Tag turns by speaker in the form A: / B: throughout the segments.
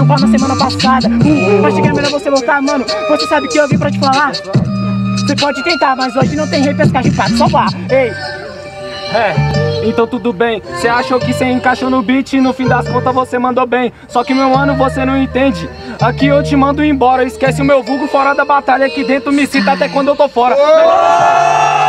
A: deu um pau na semana passada. Uh, acho que é melhor você voltar, mano. Você sabe que eu vim pra te falar. Você pode tentar, mas hoje não tem repescagem pra te salvar. Ei,
B: É, então tudo bem. Cê achou que cê encaixou no beat e no fim das contas você mandou bem. Só que meu mano, você não entende. Aqui eu te mando embora. Esquece o meu vulgo fora da batalha. Aqui dentro me cita até quando eu tô fora. Quer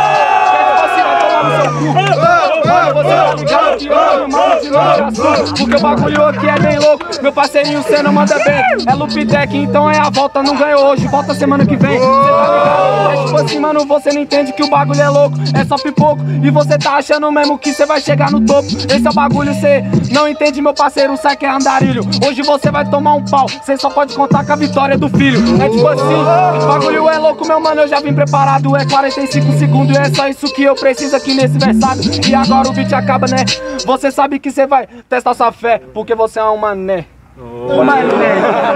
B: Porque o bagulho aqui é bem louco. Meu parceirinho, não manda bem. É Lupitec, então é a volta. Não ganhou hoje, volta semana que vem. Cê tá ligado? É tipo assim, mano, você não entende que o bagulho é louco. É só pipoco. E você tá achando mesmo que cê vai chegar no topo. Esse é o bagulho, cê não entende, meu parceiro. Sai que é andarilho. Hoje você vai tomar um pau. Cê só pode contar com a vitória do filho. É tipo assim, o bagulho é louco, meu mano. Eu já vim preparado. É 45 segundos. E é só isso que eu preciso aqui nesse versado. E agora o beat acaba, né? Você sabe que cê vai testar sua fé. Porque você é um mané. Um mané.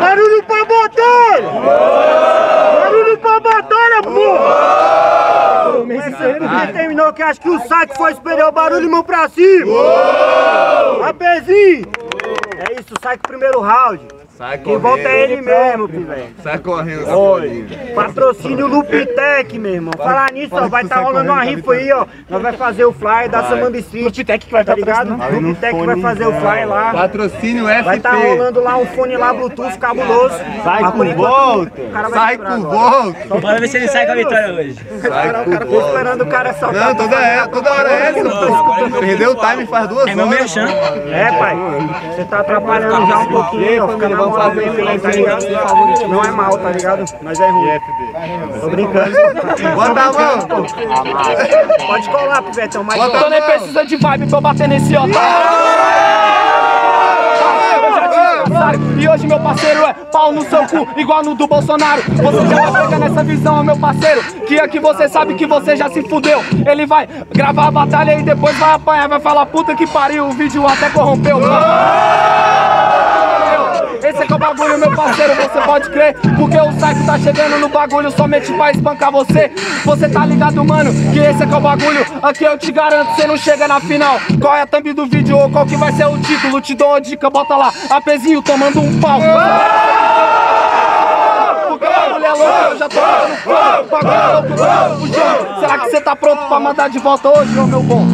C: Barulho pra batalha! Barulho pra batalha, porra! Mas terminou que acho que o saque foi superior, barulho mão pra cima! Rapezinho! É isso, sai com o primeiro round.
D: Sai
C: Quem volta é ele mesmo, pivete.
D: Sai correndo,
C: Oi. Patrocínio Lupitec, meu irmão. Falar nisso, ó, vai estar rolando uma rifa aí, ó. Nós vai fazer o flyer da Samambi Street.
A: Lupitec que vai
C: Tá
A: estar
C: ligado? Lupitec vai fazer o flyer lá.
D: Patrocínio
C: Vai estar
D: FP.
C: rolando lá um fone lá, Bluetooth cabuloso.
D: Sai
C: Mas
D: com
C: enquanto,
D: volta. Sai com volta.
E: Bora ver se ele sai com a vitória hoje.
D: Sai
C: O
D: com
C: cara tá esperando o cara soltar.
D: Não, toda, é, toda hora é essa. pô. Perdeu o time faz duas
E: É meu
D: horas.
E: merchan.
C: É, pai. Você tá atrapalhando já um pouquinho, ó. Fica na moral bem feito, tá? Não é mal, tá ligado? Mas é ruim. Tô brincando.
D: Bota a mão.
C: Pode colar, Pivetão, mas
D: Bota
B: nem precisa de vibe pra eu bater nesse otário. E hoje meu parceiro é pau no seu cu, igual no do Bolsonaro. Você já vai pegar nessa visão, meu parceiro. Que aqui você sabe que você já se fudeu. Ele vai gravar a batalha e depois vai apanhar, vai falar puta que pariu, o vídeo até corrompeu. Esse é que é o bagulho, meu parceiro, você pode crer Porque o Psycho tá chegando no bagulho somente pra espancar você. Você tá ligado, mano, que esse é que é o bagulho Aqui eu te garanto, você não chega na final. Qual é a thumb do vídeo ou qual que vai ser o título? Te dou uma dica, bota lá, apezinho tomando um pau. Porque o bagulho é louco, eu já tô dando fogo O bagulho é louco, fugindo Será que você tá pronto pra mandar de volta hoje, ô meu bom?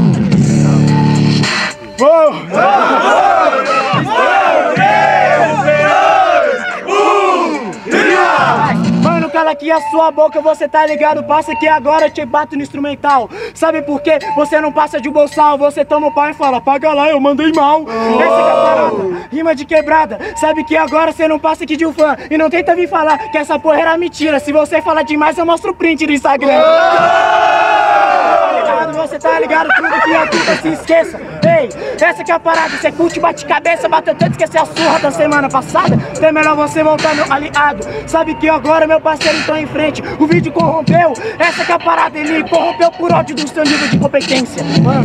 A: Aqui a sua boca, você tá ligado? Passa aqui agora, eu te bato no instrumental. Sabe por quê? Você não passa de bolsal, você toma o pau e fala, paga lá, eu mandei mal. Essa que é a parada, rima de quebrada. Sabe que agora você não passa aqui de um fã. E não tenta vir falar que essa porra era mentira. Se você falar demais, eu mostro o print no Instagram. Tá ligado? Você tá ligado? Tudo que é tudo, se esqueça. Ei, essa que é a parada. Você curte, bate cabeça, bateu tanto, esquecer a surra da semana passada. Então é melhor você voltar, meu aliado. Sabe que agora, meu parceiro, então em frente. O vídeo corrompeu. Essa que é a parada. Ele corrompeu por ódio do seu nível de competência. Mano.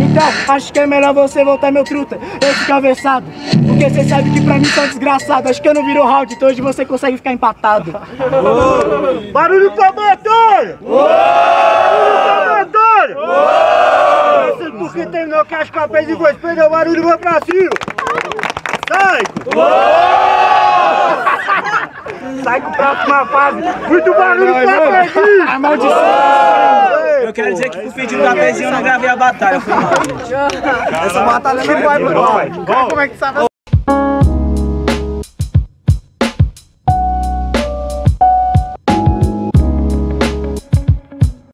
A: Então, acho que é melhor você voltar, meu truta. Esse que o versado. Porque você sabe que pra mim tá desgraçado. Acho que eu não viro round, então hoje você consegue ficar empatado.
C: Barulho pra batalha! Barulho pra batalha! Isso porque terminou que acho que a vez e voz perdeu o barulho vai pra cima! Sai! Sai com a próxima fase! Muito barulho pra pedir!
A: A maldição.
E: Eu quero dizer que por pedido da pezinha eu não gravei a batalha.
C: Essa batalha não vai pro!
D: Como é que sabe?